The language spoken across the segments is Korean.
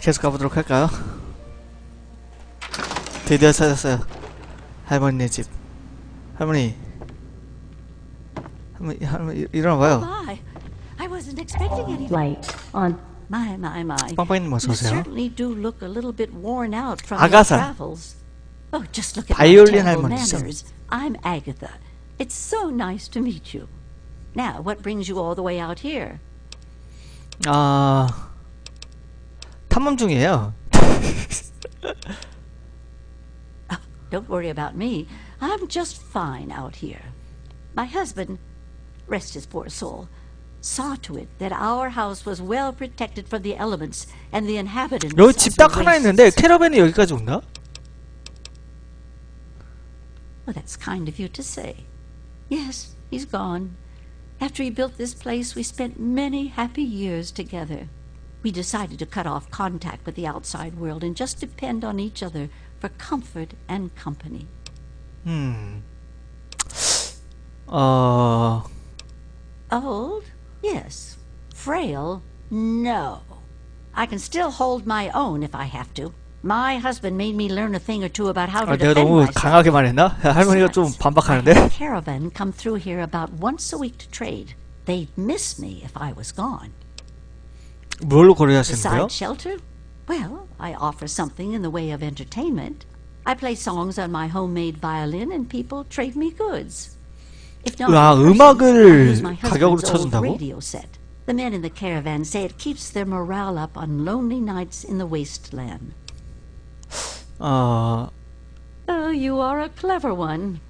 계속 가보도록 할까요? 드디어 찾았어요. 할머니네 집. 할머니. 할머니, 할머니, 일- 일어나봐요. My, I wasn't expecting any. Light on. My, my, my. 빵빵이님 You 어서오세요. certainly do look a little bit worn out from 아가사. your travels. Oh, just look at my 바이올린 terrible 할머니죠. manners. I'm Agatha. It's so nice to meet you. Now, what brings you all the way out here? 아, 탐험 중이에요. Don't worry about me. I'm just fine out here. My husband, rest his poor soul, saw to it that our house was well protected from the elements and the inhabitants. 여기 as 집 were 딱 하나 wastes. 있는데 캐러밴이 여기까지 온다? Well, that's kind of you to say. Yes, he's gone. After he built this place, we spent many happy years together. We decided to cut off contact with the outside world and just depend on each other for comfort and company. 음. 어, Old? Yes. Frail? No. I can still hold my own if I have to. My husband made me learn a thing or two about how to 아, 내가 defend 너무 myself. 강하게 말했나? 할머니가 좀 Besides, I 반박하는데? had a caravan come through here about once a week to trade. They'd miss me if I was gone. 뭘로 거래하시는 거예요? Besides shelter, well, I offer something in the way of entertainment. I play songs on my homemade violin, and people trade me goods. If not, 아, in person, 음악을 I use my 가격으로 husband's old 쳐준다고? radio set. The men in the caravan say it keeps their morale up on lonely nights in the wasteland. 어, Oh, you are a clever one.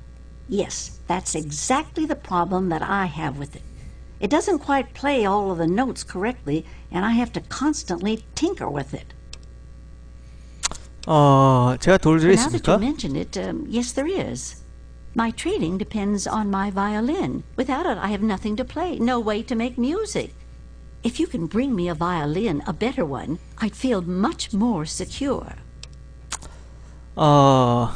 Yes, that's exactly the problem that I have with it. It doesn't quite play all of the notes correctly, and I have to constantly tinker with it. 어, 제가 도울 일이 Now that you 있습니까? mention it, um, yes, there is. My trading depends on my violin. Without it, I have nothing to play, no way to make music. If you can bring me a violin, a better one, I'd feel much more secure. 어,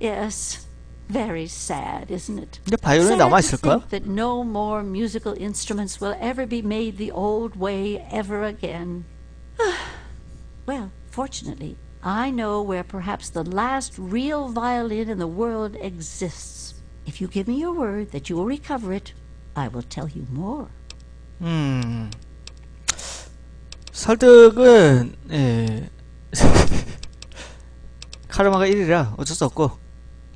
Yes, very sad, isn't it? 근데 바이올린 Sad 남아 to 있을까? think that no more musical instruments will ever be made the old way ever again. well, fortunately, I know where perhaps the last real violin in the world exists. If you give me your word that you will recover it, I will tell you more. 음. 설득은, 예. 카르마가 1이라 어쩔 수 없고.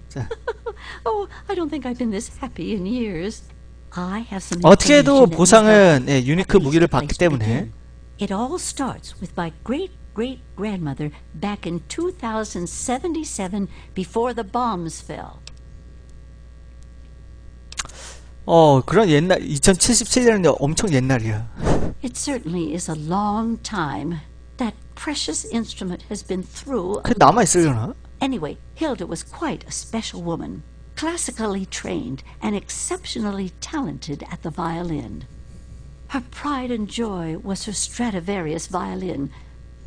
자, Oh, I don't think I've been this happy in years. I have some 어떻게 해도 보상은 예. 유니크 무기를 받기 때문에. It all starts with my great great grandmother back in 2077 before the bombs fell. 어 그런 옛날 2077년이 엄청 옛날이야. It certainly is a long time. That precious instrument has been through. 그 남아 있으려나? Anyway, Hilda was quite a special woman, classically trained and exceptionally talented at the violin. Her pride and joy was her Stradivarius violin.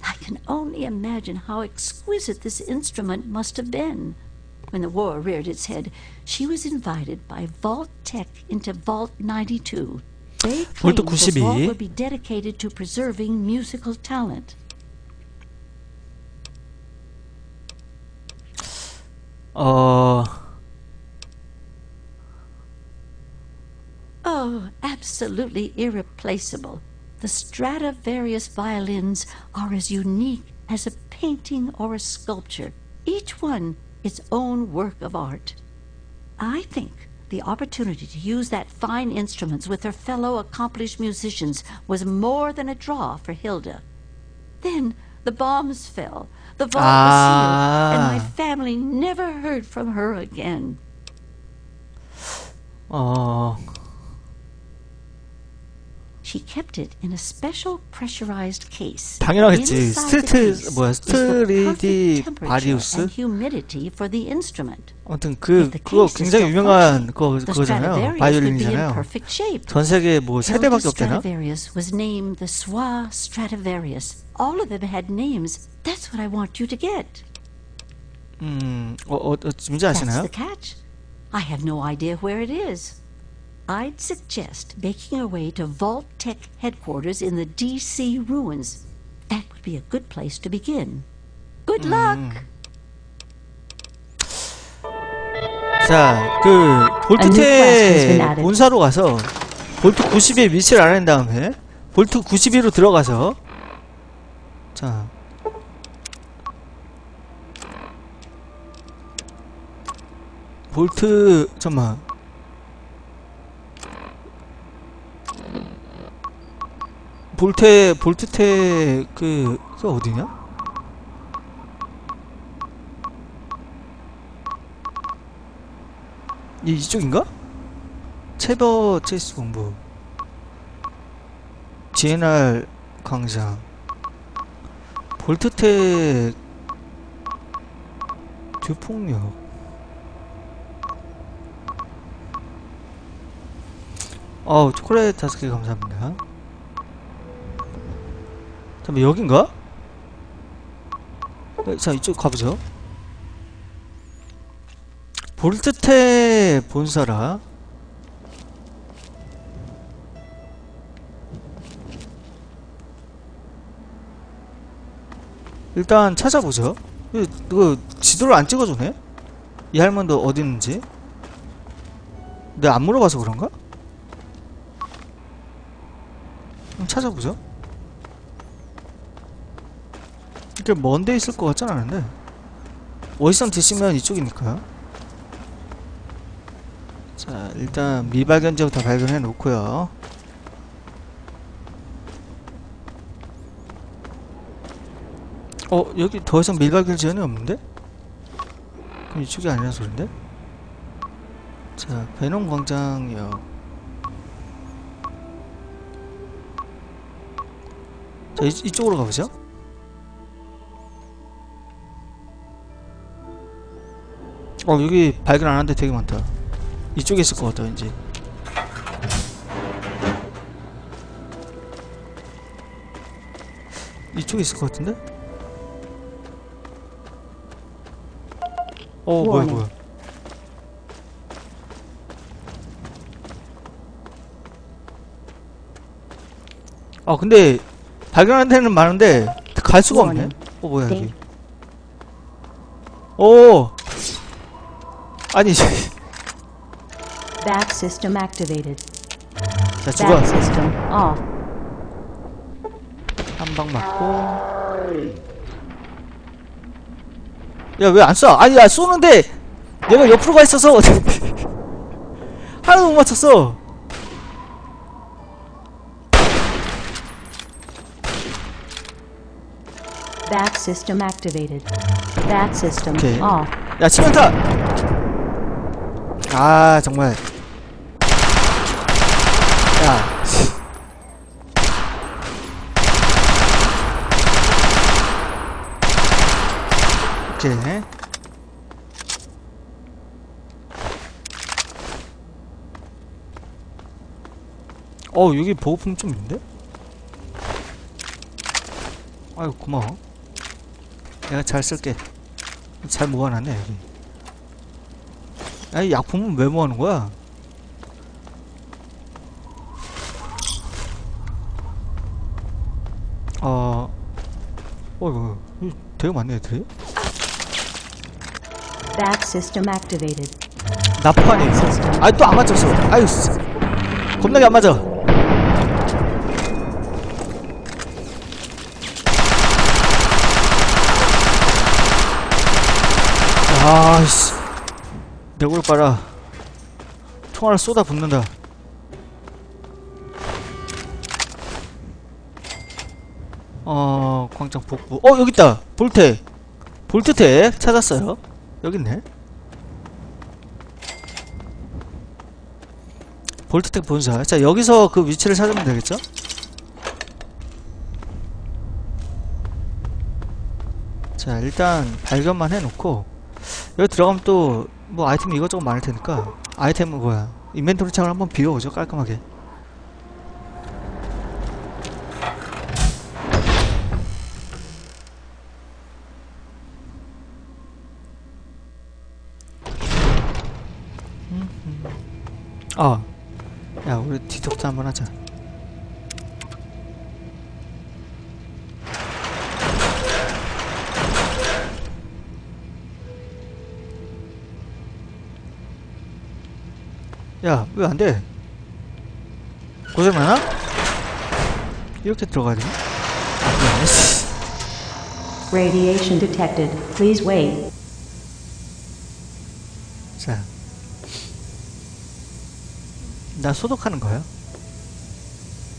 I can only imagine how exquisite this instrument must have been. When the war reared its head, she was invited by Vault Tech into Vault 92. They claimed the vault would be dedicated to preserving musical talent. Uh... Oh, absolutely irreplaceable. The Stradivarius violins are as unique as a painting or a sculpture, each one its own work of art. I think the opportunity to use that fine instruments with her fellow accomplished musicians was more than a draw for Hilda. Then the bombs fell, the vault was sealed, and my Ah. family never heard from her again. 어, She kept it in a special pressurized case. 당연하겠지. Inside the 스트리트 case 뭐야 is the perfect 스트리디 temperature 바리우스? and humidity for the instrument. 아무튼 그 If the 그거 case is 굉장히 still 유명한 functioning, 그거 the 그거잖아요. Stradivarius would be in 바이올린이잖아요. perfect shape. 전 세계에 뭐 세 Hilda 대밖에 없대나? Stradivarius was named the Swa Stradivarius. All of them had names. That's what I want you to get. 음, 어, 어, 어 문제 That's 아시나요? the catch. I have no idea where it is. I'd suggest making our way to Vault Tech headquarters in the DC ruins. That would be a good place to begin. Good luck! 자, 그 added. 본사로 가서 볼트 90의 위치를 알아낸 다음에 볼트 92로 들어가서 자 볼트 잠만 볼테 볼트테 그, 그 어디냐? 이, 이쪽인가? 체버 체스 본부 GNR 광장 볼트텍 듀폭력 어우 초콜릿 다섯 개 감사합니다 잠깐만 여긴가? 네, 자 이쪽 가보죠 볼트테 본사라 일단 찾아보죠 이거, 지도를 안 찍어주네? 이 할머니도 어디 있는지 내가 안 물어봐서 그런가? 찾아보죠 이게 먼데 있을 것 같진 않은데. 월성 드시면 이쪽이니까요. 자 일단 미발견지부터 발견해 놓고요. 어 여기 더 이상 밀발견 지연이 없는데? 그럼 이쪽이 아니라 소린데? 자 베놈 광장역 자 이, 이쪽으로 가보죠 어 여기 발견 안한데 되게 많다 이쪽에 있을 것 같다 왠지 이쪽에 있을 것 같은데? 어 뭐야. 뭐야 아 근데 발견한 데는 많은데 갈 수가 없네. 어 뭐야 여기 네. 오 아니 Bat system activated. 자 죽어 Bat system off. 한 방 맞고 야 왜 안 쏴? 아니 야 쏘는데 내가 옆으로 가 있어서 하나도 못 맞췄어 Bat system activated. Bat system Okay. off. 야 치명타 아 정말. 야. 오케이. 어 여기 보호품 좀 있는데? 아유 고마워. 내가 잘 쓸게. 잘 모아놨네 여기 아이 약품은 왜 모아놓은 거야? 어... 어 이거 이거 되게 많네 애들이 Bat system activated. 나포하네 아이 또안 맞췄어 아유 씨. 겁나게 안 맞아 아이씨 내 얼굴 봐라 총알을 쏟아 붓는다. 어 광장 복부 어 여깄다. 볼테 볼트텍 찾았어요. 여깄네. 볼트텍 본사. 자 여기서 그 위치를 찾으면 되겠죠? 자 일단 발견만 해놓고. 여기 들어가면 또 뭐 아이템 이것저것 많을 테니까 아이템은 뭐야? 인벤토리 창을 한번 비워보죠 깔끔하게. 아 야 우리 디톡트 한번 하자 야 왜 안 돼 고장나나? 이렇게 들어가야 되나? 아. Radiation detected. Please wait. 자. 나 소독하는 거야.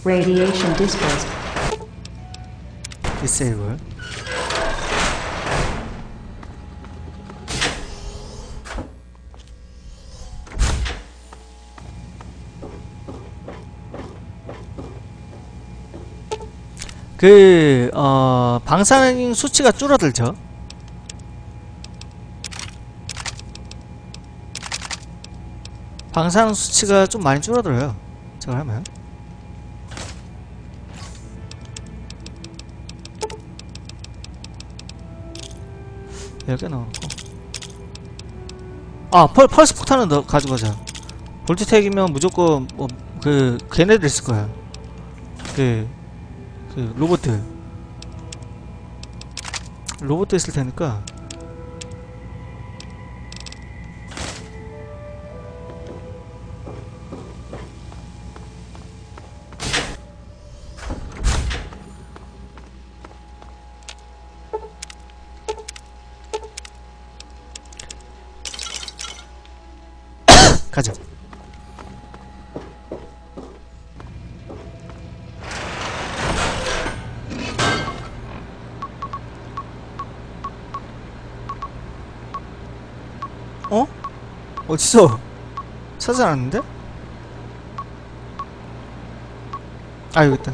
Radiation dispersed. 디 그, 어, 방사능 수치가 줄어들죠. 방사능 수치가 좀 많이 줄어들어요. 저걸 하면. 여기 넣어놓고. 아, 펄, 펄스 폭탄은 너 가져가자. 볼트텍이면 무조건, 뭐, 그, 걔네들 있을 거야. 그, 그, 로보트. 로보트 있을 테니까. 가자. 어디서? 찾지 않았는데? 아 여기 있다.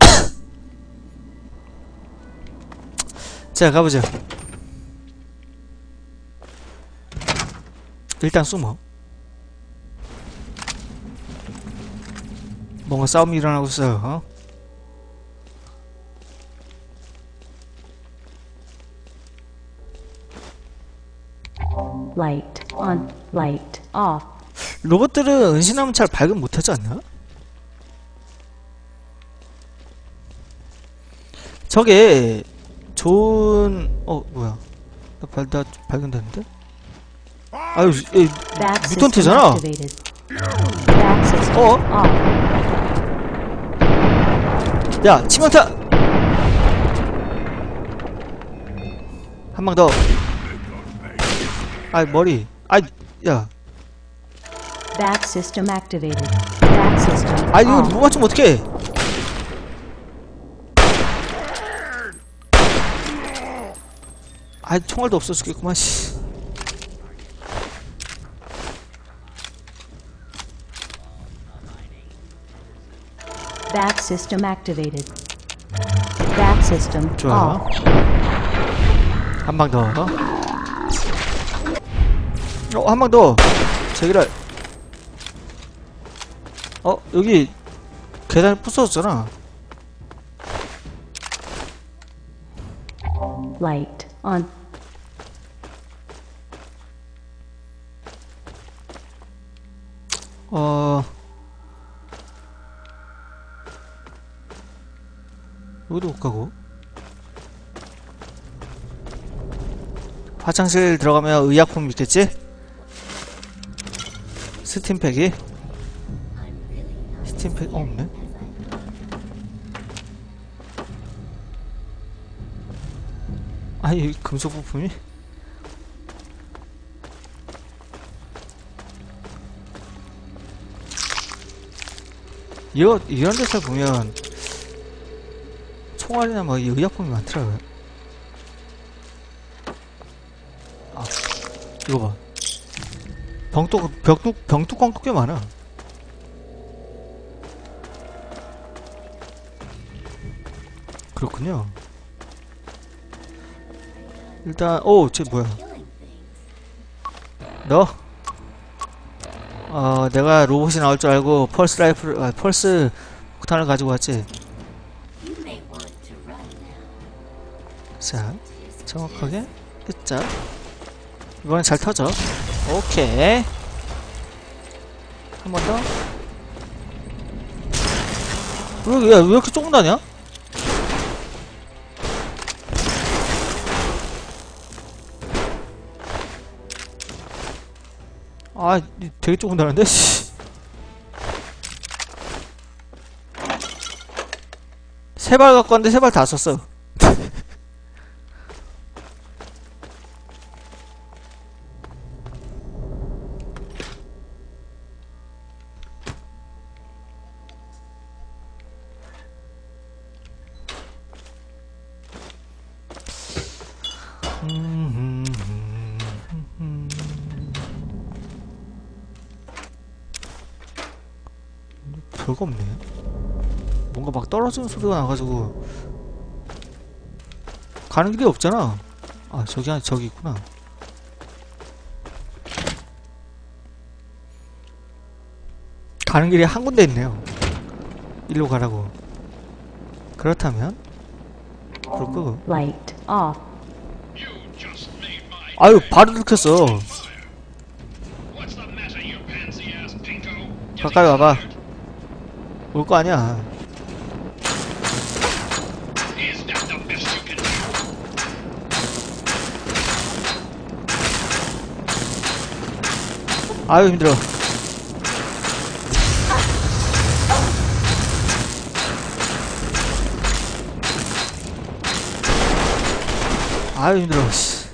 자 가보자. 일단 숨어. 뭔가 싸움이 일어나고 있어요. 어? Light on. Light off. 로봇들은 은신하면 잘 발견 못하지 않나? 저게 좋은 어 뭐야 나, 발, 나 발견됐는데? 아유 뮤턴트잖아 어? 야 치명타 한 방 더 아이 머리 아이 야 Bat system activated. Bat system 아 이거. 못 맞추면 어떡해 아이 총알도 없어 죽겠구만 씨 Bat system activated. Bat system 좋아요 off. 한방 더. 어, 한 방 더. 제기를. 어, 여기 계단이 부서졌잖아. Light on. 어. 여기도 못 가고. 화장실 들어가면 의약품 있겠지? 스팀팩이? 스팀팩, 어, 없네? 아, 이 금속 부품이? 이거, 이런 데서 보면 총알이나 뭐이 의약품이 많더라고요. 아, 이거 봐. 병뚜, 병뚜, 병뚜껑도 꽤 많아. 그렇군요. 일단, 오, 쟤 뭐야. 너? 어, 내가 로봇이 나올 줄 알고 펄스 라이플, 아, 펄스 폭탄을 가지고 왔지. 자, 정확하게 끝자. 이번엔 잘 터져. 오케이. 한 번 더. 왜, 야, 왜 이렇게 조금 나냐? 아, 이 되게 조금 나는데? 씨. 세발 갖고 왔는데 세 발 다 썼어. 별거 없네. 뭔가 막 떨어지는 소리가 나가지고 가는 길이 없잖아. 아 저기 한 저기 있구나. 가는 길이 한 군데 있네요. 일로 가라고. 그렇다면. Light off. 아유 바로 들켰어. 가까이 와봐. 올 거 아니야. 아유 힘들어. 아유 힘들어. 씨.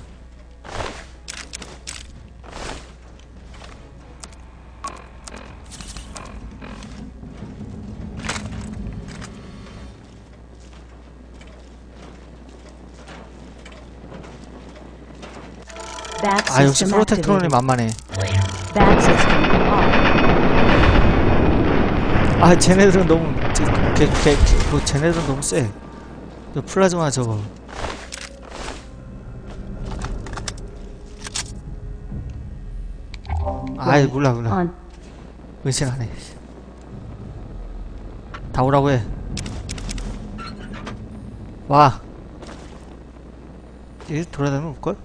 아 역시 프로텍트론이. 만만해. 아 쟤네들은 너무 걔걔뭐 쟤네들은 너무 세. 저 플라즈마 저거. 아이 몰라 몰라. On 의심하네. 다 오라고 해. 와. 얘 돌아다니면 올걸?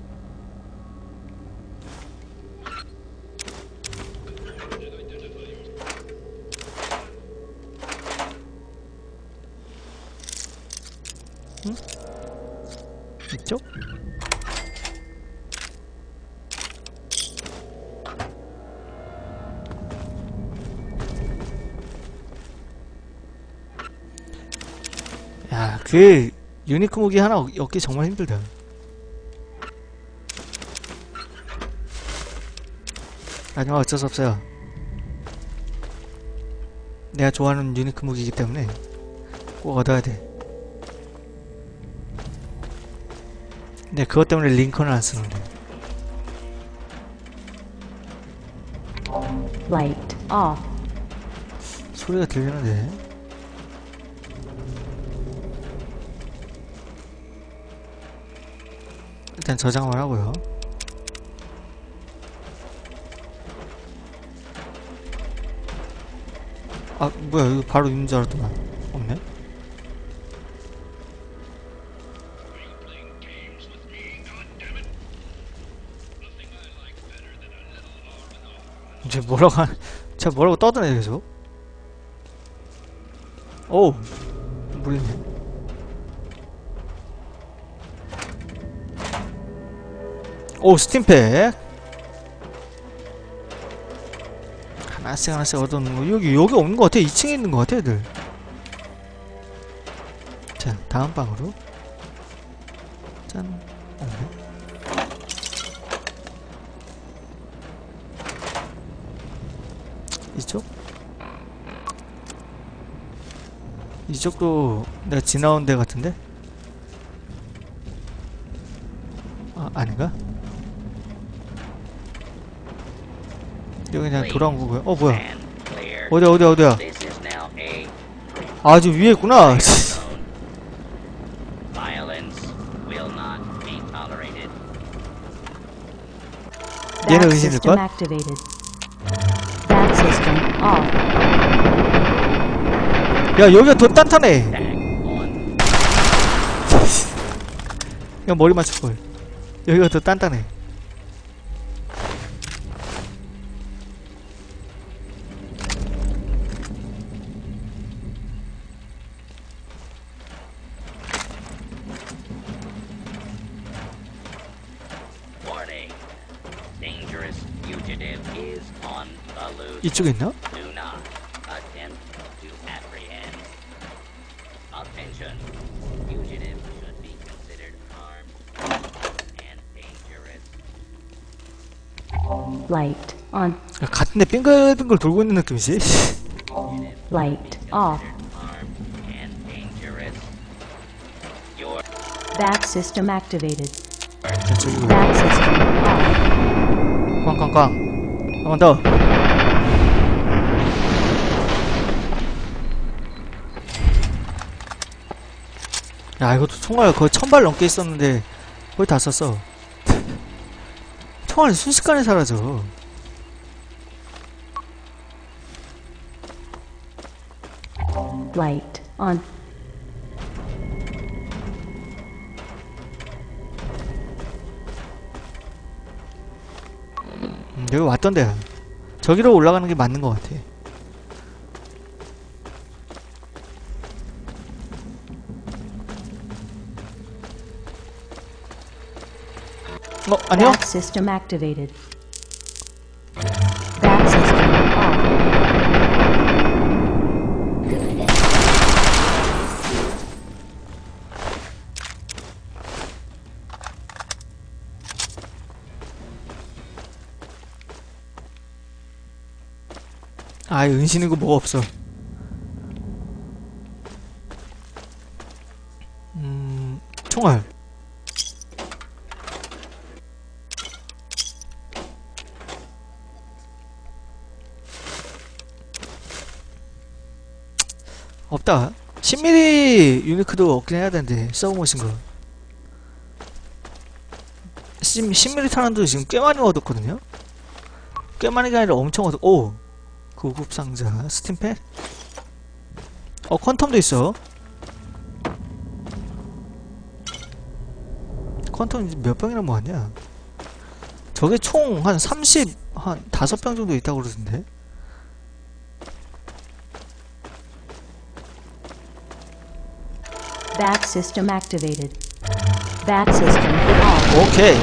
응? 이쪽? 야, 그 유니크 무기 하나 얻- 얻기 정말 힘들다. 하지만 어쩔 수 없어요. 내가 좋아하는 유니크 무기이기 때문에 꼭 얻어야 돼. 근데 그것 때문에 링컨을 안 쓰는데. light off. 소리가 들리는데. 일단 저장을 하고요. 아, 뭐야, 이거 바로 있는 줄 알았더만. 이제 뭐라고 하, 쟤 뭐라고 떠드네, 계속. 오! 물 있네. 오, 스팀팩. 하나씩 하나씩 얻어놓는 거. 여기, 여기 없는 것 같아. 2층에 있는 것 같아, 애들. 자, 다음 방으로. 이쪽도 내가 지나온 데 같은데? 아, 아닌가? 여기 그냥 돌아온 거고요. 어, 뭐야? 어디야, 어디야, 어디야? 아, 저 위에 있구나. 얘네 Bat 의심일 system 걸? 야 여기가 더 따뜻하네. 야 머리 맞출걸. 여기가 더 단단해. 이쪽에 있나? Light on. 야, 같은데 빙글빙글 돌고 있는 느낌이지? Light off. Bat system activated. Bat system off. 꽝꽝꽝 한번 더. 야 이것도 총알 거의 천발 넘게 있었는데 거의 다 썼어. 총알이 순식간에 사라져. Light on. 음, 여기 왔던 데야. 저기로 올라가는 게 맞는 것 같아. 어, 안녕? Bat system activated. Bat system off. 아, 은신이고 뭐가 없어. 없다. 10mm 유니크도 없긴 해야 되는데, 서브머신 거. 10, 10mm 탄환도 지금 꽤 많이 얻었거든요? 꽤 많이가 아니라 엄청 얻었, 오! 고급 상자 스팀팩 어 퀀텀도 있어 퀀텀 몇 병이나 모았냐 저게 총 한 30, 한 5병 정도 있다고 그러던데 Bat system activated. Bat system off. 오케이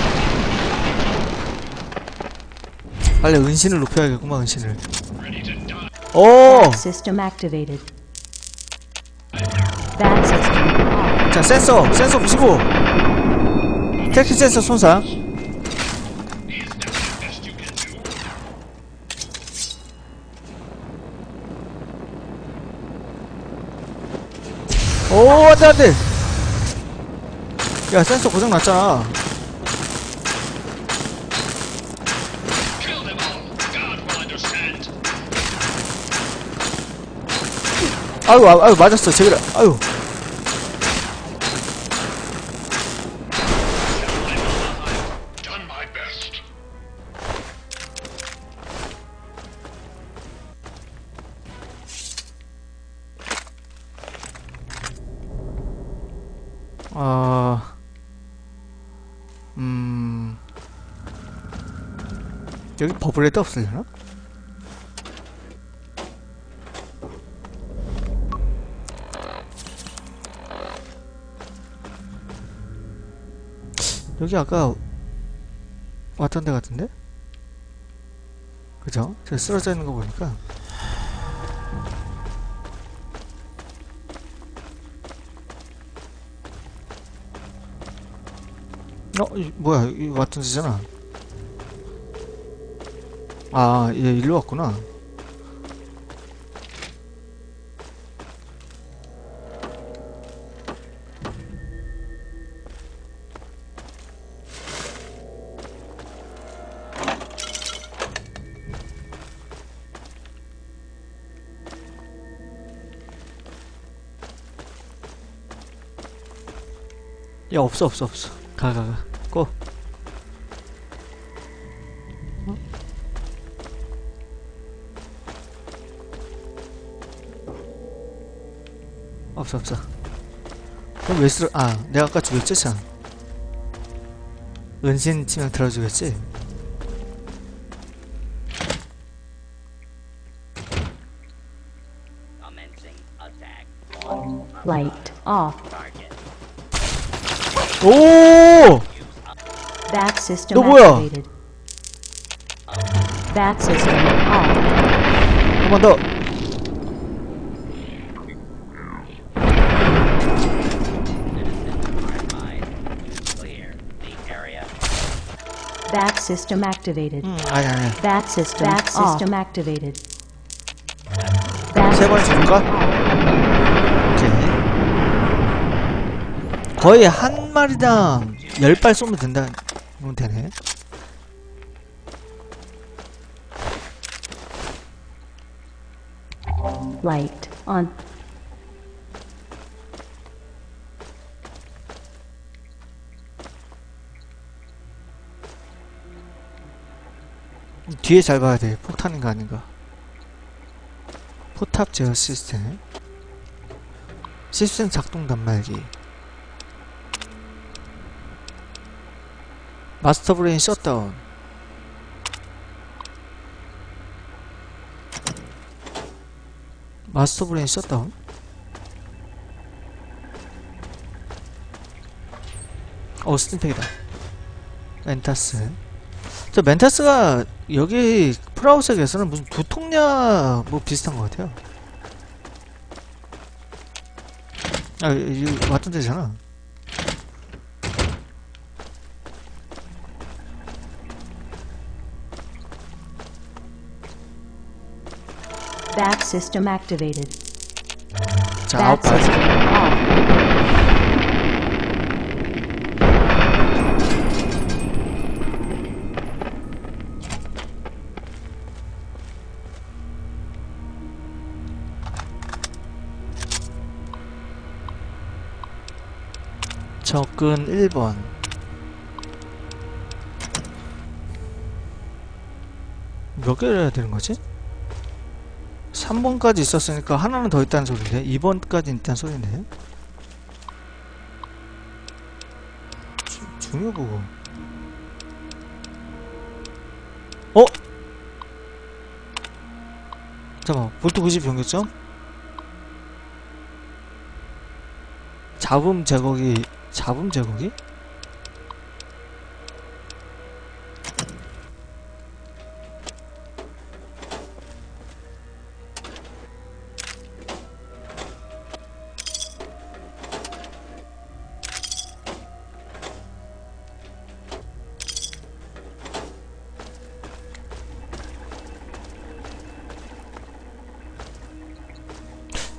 빨리 은신을 높여야겠구만 은신을 오 system activated. Bat system off. 자 센서 센서 부시고 택시 센서 손상 오 안돼 안돼 야 센서 고장 났잖아. 아유 아유, 아유 맞았어 제기라 아유 여기 버블헤드 없으려나? 여기 아까 왔던 데 같은데? 그죠? 저 쓰러져 있는 거 보니까 어? 이, 뭐야 이 왔던 데잖아 아, 얘 일로 왔구나. 야, 없어, 없어, 없어. 가, 가, 가. 고. 없어 없어 그럼 왜 쓰러 아 내가 아까 주겠지 참 은신 치명 Light off. target. 오 system 너 뭐야? activated. Bat system off. 한번 더. System activated. 음, 아니, 아니. Bat system. Bat off. system activated. Bat 세 번에 줄까? 오케이. 거의 한 마리당 10발 쏘면 된다. 보면 되네. light on. 뒤에 잘 봐야 돼. 폭탄인 가 아닌가. 포탑 제어 시스템. 시스템 작동 단말기. master brain shutdown. master brain shutdown. 어, 스팀팩이다. 멘타스. 저 멘타스가 여기 프라우스에서는 무슨 두통약 뭐 비슷한 것 같아요. 아, 이거 왔던 데잖아. Bat system activated. 자, 아홉 접근 1번. 몇 개를 해야 되는 거지? 3번까지 있었으니까 하나는 더 있다는 소리인데 2번까지 있다는 소리네 주, 중요 보고 어? 잠깐만 볼트 90 변경점? 잡음 제거기 잡음 제거기?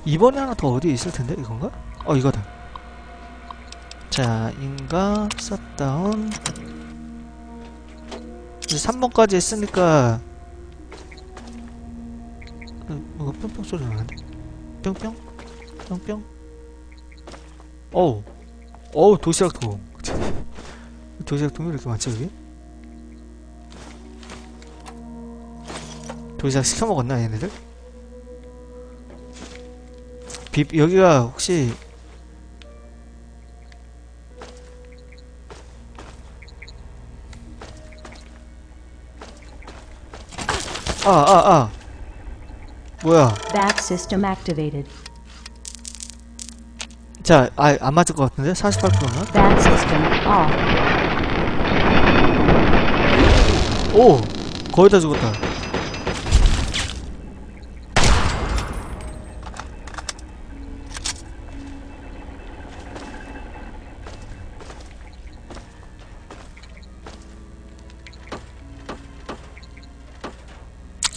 이번에 하나 더 어디에 있을 텐데 이건가? 어 이거다. 자 인가 셧다운 이제 3번까지 했으니까 어, 뭐가 뿅뿅 소리 나는데? 뿅뿅? 뿅뿅? 어우 어우 도시락 통 도시락 통이 왜 이렇게 많지 여기? 도시락 시켜 먹었나 얘네들? 비, 여기가 혹시 아, 아, 아. 뭐야. Bat system activated. 자, 아, 안 맞을 것 같은데? 48%나? Bat system off. 오! 거의 다 죽었다.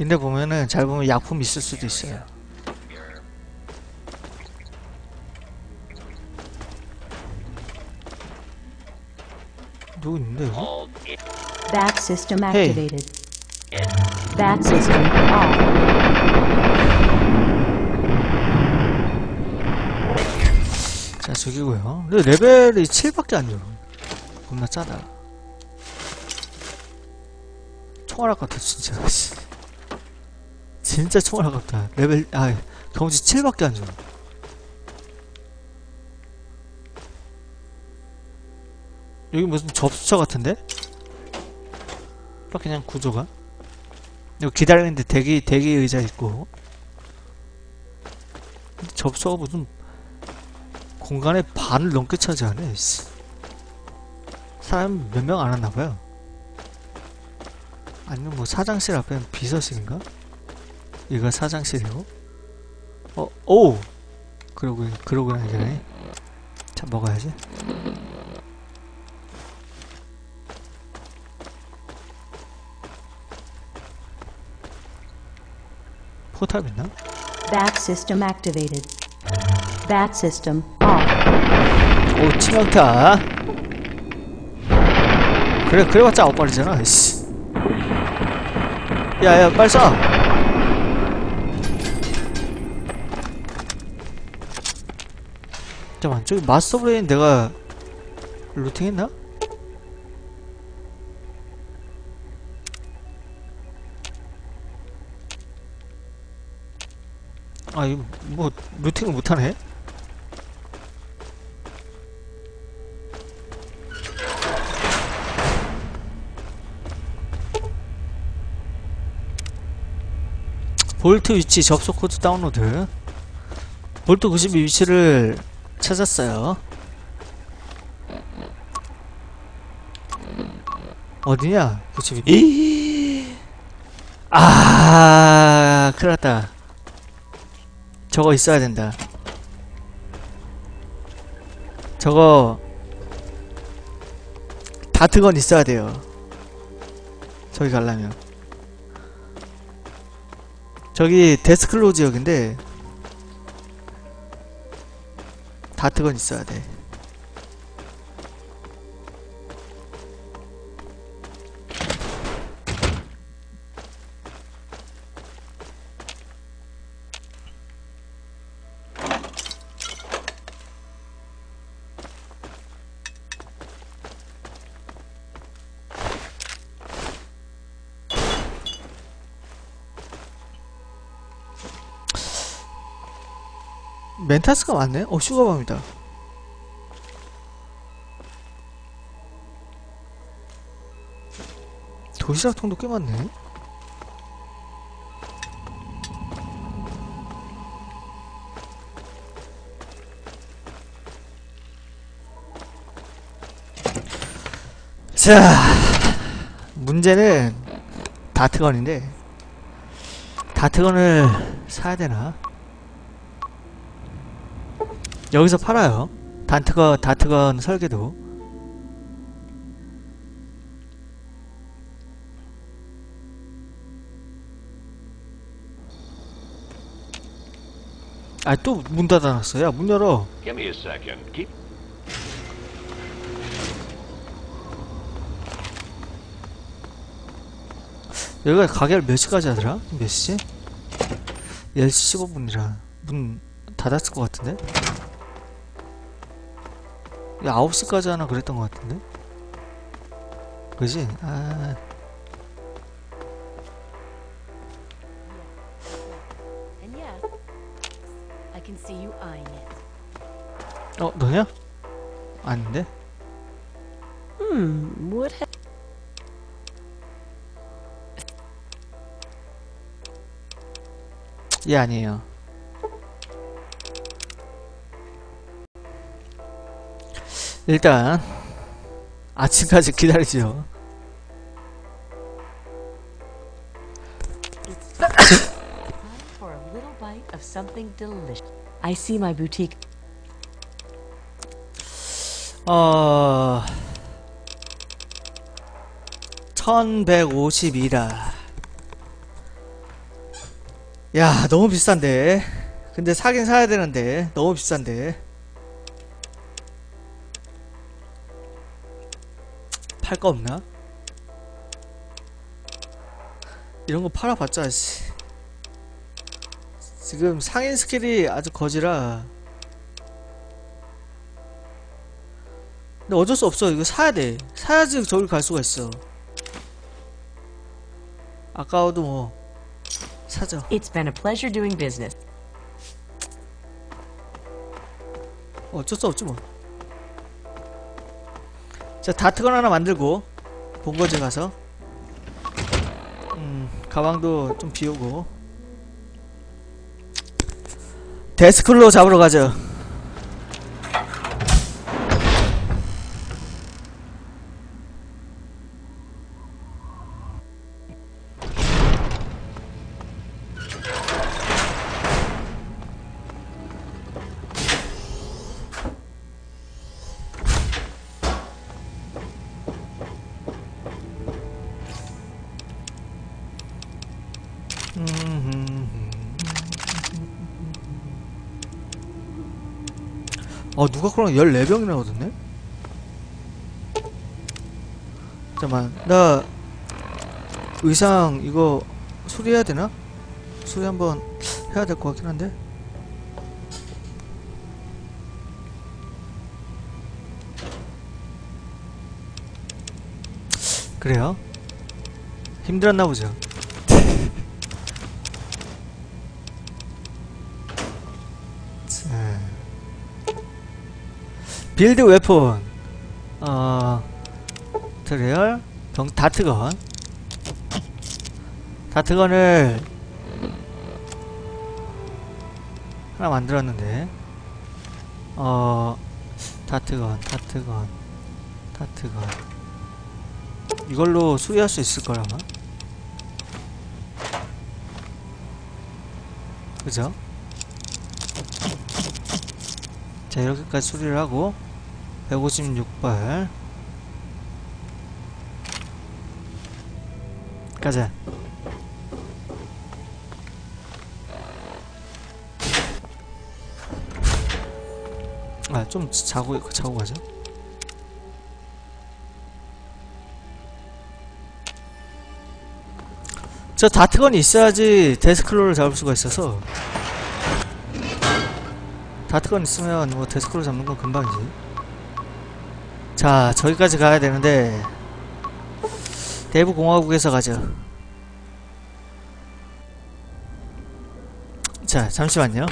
근데 보면은 잘 보면 약품 있을 수도 있어요. 누구 있는데 여기? Bat system Hey. activated. Bat system off. 자 저기고요 근데 레벨이 7밖에 안 돼요 겁나 짜다 총알 아깝다 진짜 씨. 진짜 총알 아깝다 레벨 아 경지 7밖에 안 줘. 여기 무슨 접수처 같은데? 딱 그냥 구조가 여기 기다리는데 대기 대기 의자 있고 접수가 무슨 공간의 반을 넘게 차지하네. 씨. 사람 몇 명 안 왔나봐요. 아니면 뭐 사장실 앞에는 비서실인가? 이거 사장실이고 어, 오! 그러고, 그러고 나기 전에 자, 먹어야지 포탑 있나? Bat system activated. Bat system off. 오, 치명타 그래, 그래봤자 아홉 발이잖아, 씨 야, 야, 빨리 쏴! 잠깐만, 저기 마스터 브레인 내가 루팅했나? 아, 이거 뭐 루팅을 못하네? 볼트 위치 접속 코드 다운로드 볼트 92 위치를 찾았어요. 어디냐 92아 큰일 났다. 저거 있어야 된다. 저거 다트건 있어야 돼요. 저기 가려면. 저기 데스클로 지역인데 다트건 있어야 돼. 멘타스가 많네? 어, 슈가밤이다. 도시락통도 꽤 많네. 자, 문제는 다트건인데, 다트건을 사야 되나? 여기서 팔아요. 단트건, 다트건 설계도. 아, 또 문 닫아놨어. 야, 문 열어. 여기가 가게를 몇 시까지 하더라? 몇 시지? 10시 15분이라 문 닫았을 것 같은데? 야 9시까지 하나 그랬던 것 같은데? 그지? 아... 어? 너냐? 아닌데? Hmm, would have. 얘 아니에요 일단 아침까지 기다리죠. 어... 1152라. 야, 너무 비싼데. 근데 사긴 사야 되는데. 너무 비싼데. 팔 거 없나? 이런 거 팔아봤자, 씨. 지금 상인 skill이 아주 거지라. 근데 어쩔 수 없어. 이거 사야 돼. 사야지 저기 갈 수가 있어. 아까워도 뭐 사죠. It's been a pleasure doing business. 어쩔 수 없지 뭐. 자 다트건 하나 만들고 본거지 가서 음 가방도 좀 비우고 데스클로 잡으러 가죠. 누가 그런 14병이나 얻었네? 잠깐만 나 의상 이거 수리해야 되나? 수리 한번 해야 될 것 같긴 한데 그래요? 힘들었나 보죠 빌드 웨폰 어 트레얼 병 다트건 다트건을 하나 만들었는데 어 다트건 다트건 다트건 이걸로 수리할 수 있을 거라마 그죠? 자 이렇게까지 수리를 하고 156발. 가자. 아 좀 자고 자고 가자. 저 다트건이 있어야지 데스클로를 잡을 수가 있어서. 다트건 있으면 뭐 데스클로 잡는 건 금방이지 자 저기까지 가야 되는데 대부 공화국에서 가죠. 자 잠시만요